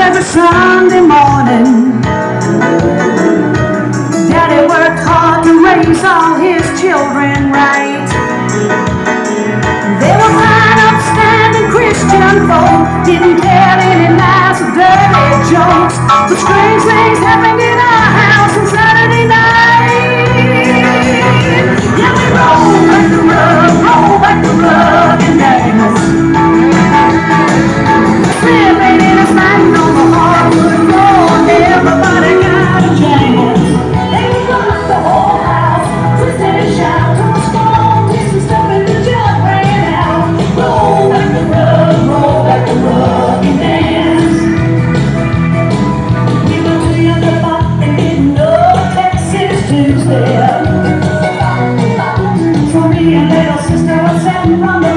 every Sunday morning. Daddy worked hard to raise all his children right. They were fine, upstanding Christian folk, didn't care and